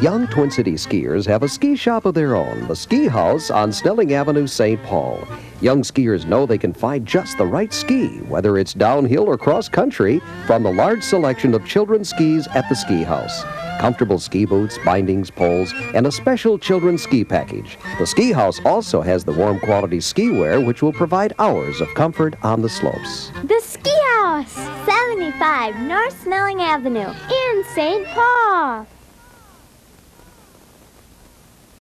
Young Twin City skiers have a ski shop of their own, the Ski Haus on Snelling Avenue, St. Paul. Young skiers know they can find just the right ski, whether it's downhill or cross country, from the large selection of children's skis at the Ski Haus. Comfortable ski boots, bindings, poles, and a special children's ski package. The Ski Haus also has the warm quality ski wear, which will provide hours of comfort on the slopes. The Ski Haus, 75 North Snelling Avenue in St. Paul.